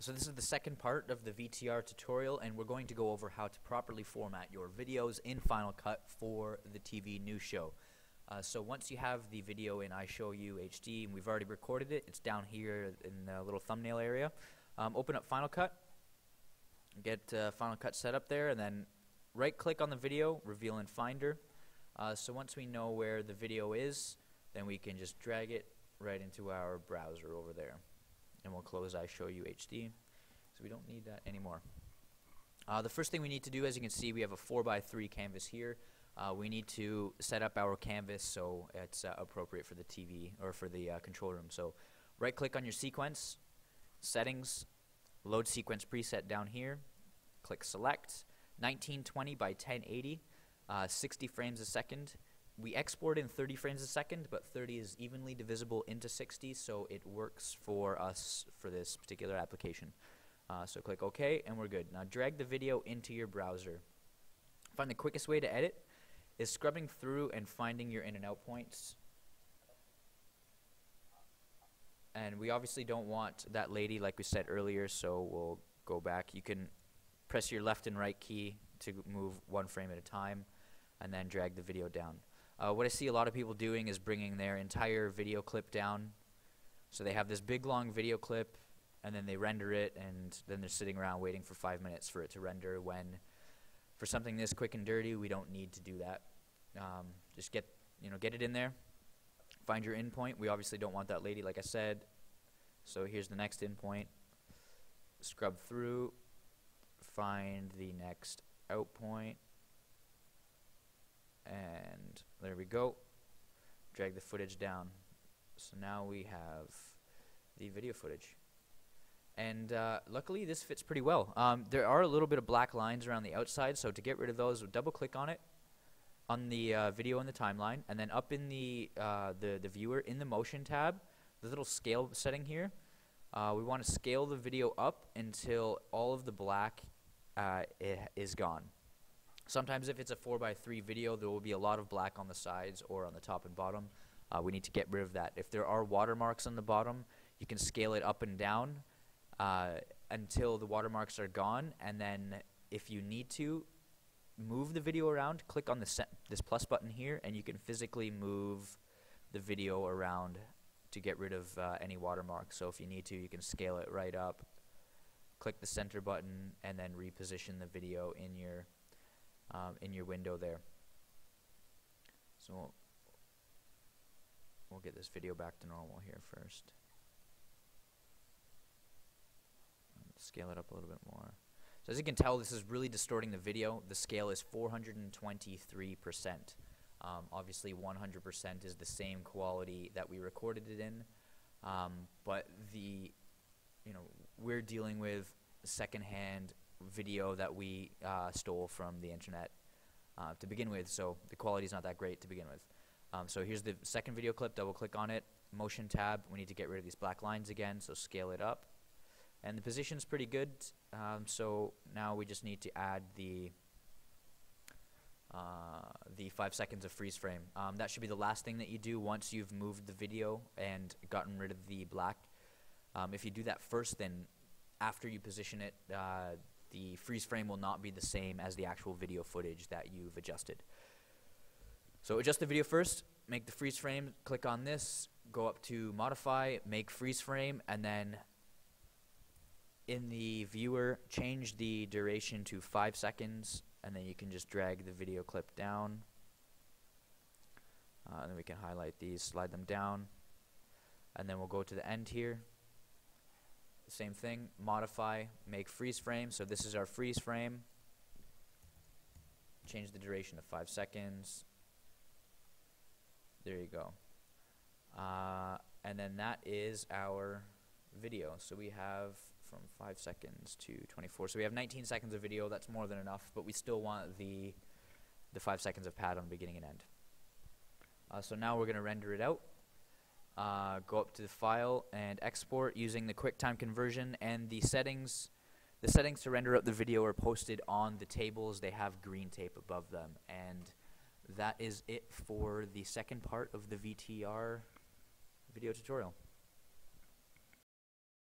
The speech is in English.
So this is the second part of the VTR tutorial and we're going to go over how to properly format your videos in Final Cut for the TV news show. Uh, so once you have the video in iShowU HD and we've already recorded it, it's down here in the little thumbnail area. Um, open up Final Cut, get uh, Final Cut set up there and then right click on the video, reveal in Finder. Uh, so once we know where the video is, then we can just drag it right into our browser over there and we'll close iShowU HD. So we don't need that anymore. Uh, the first thing we need to do, as you can see, we have a 4x3 canvas here. Uh, we need to set up our canvas so it's uh, appropriate for the TV or for the uh, control room. So right click on your sequence, settings, load sequence preset down here, click select, 1920 by 1080, uh, 60 frames a second, we export in 30 frames a second, but 30 is evenly divisible into 60, so it works for us for this particular application. Uh, so click OK, and we're good. Now drag the video into your browser. Find the quickest way to edit is scrubbing through and finding your in and out points. And we obviously don't want that lady like we said earlier, so we'll go back. You can press your left and right key to move one frame at a time, and then drag the video down. Uh, what I see a lot of people doing is bringing their entire video clip down. So they have this big long video clip and then they render it and then they're sitting around waiting for five minutes for it to render when for something this quick and dirty we don't need to do that. Um, just get you know get it in there. Find your in point. We obviously don't want that lady like I said. So here's the next in point. Scrub through. Find the next out point there we go. Drag the footage down. So now we have the video footage. And uh, luckily this fits pretty well. Um, there are a little bit of black lines around the outside so to get rid of those double click on it on the uh, video in the timeline. And then up in the, uh, the the viewer in the motion tab the little scale setting here uh, we want to scale the video up until all of the black uh, is gone Sometimes if it's a 4x3 video, there will be a lot of black on the sides or on the top and bottom. Uh, we need to get rid of that. If there are watermarks on the bottom, you can scale it up and down uh, until the watermarks are gone. And then if you need to, move the video around, click on the this plus button here, and you can physically move the video around to get rid of uh, any watermarks. So if you need to, you can scale it right up, click the center button, and then reposition the video in your um, in your window there. So we'll, get this video back to normal here first. Scale it up a little bit more. So as you can tell, this is really distorting the video. The scale is 423%. Um, obviously, 100% is the same quality that we recorded it in, um, but the, you know, we're dealing with secondhand video that we uh, stole from the internet uh, to begin with, so the quality is not that great to begin with. Um, so here's the second video clip, double click on it, motion tab, we need to get rid of these black lines again, so scale it up. And the position is pretty good, um, so now we just need to add the uh, the five seconds of freeze frame. Um, that should be the last thing that you do once you've moved the video and gotten rid of the black. Um, if you do that first, then after you position it, uh, the freeze frame will not be the same as the actual video footage that you've adjusted. So adjust the video first, make the freeze frame, click on this, go up to modify, make freeze frame, and then in the viewer, change the duration to 5 seconds, and then you can just drag the video clip down. Uh, and then we can highlight these, slide them down, and then we'll go to the end here same thing, modify, make freeze frame. So this is our freeze frame. Change the duration to five seconds. There you go. Uh, and then that is our video. So we have from 5 seconds to 24. So we have 19 seconds of video. That's more than enough, but we still want the, the 5 seconds of pad on beginning and end. Uh, so now we're going to render it out uh, go up to the file and export using the QuickTime conversion and the settings. The settings to render up the video are posted on the tables. They have green tape above them. And that is it for the second part of the VTR video tutorial.